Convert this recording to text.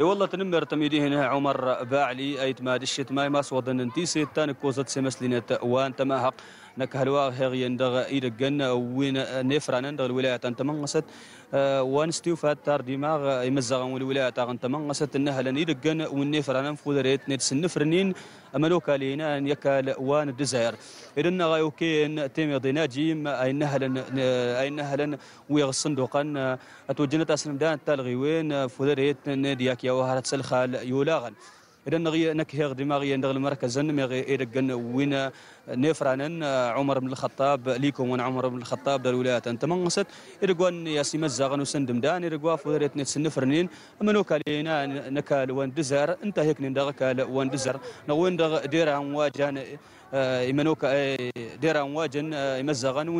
والله تنمر تميدي هنا عمر باعلي أيت ما دشت ماي ماس وضن انتي سيتان كوزت سمس لينت وان تماهق نكهلوا هيغ يندغ إيرجن وين نفران عند الولايات أنت منقصت وان ستيوفات تار دماغ يمزغ الولايات أنت منقصت إنها لن إيرجن والنفران فودريت نتس النفرنين أملوكا لينا أن يكال وان الدزاير إذن غايوكين تيمي ضناجيم أينها لن أينها لن ويغ الصندوقا أتوجنت أسلم دان تالغي وين فودريت ندياك يا وهرت سلخال يولاغن. إذا نغي نكهيغ دماغي ندغ المركز نمغي إيرجن وين نفران عمر بن الخطاب ليكم وأنا عمر بن الخطاب دار الولايات أنت منصت إرجوان ياسي مزاغن وسندم دان إرجوا فوريت نت سنفرنين. منو كالينا نكال وان دزر أنت هيك ندغ كال وان دزر نوين دغ دير عن واجان يمنوك دير عن واجن يمزغن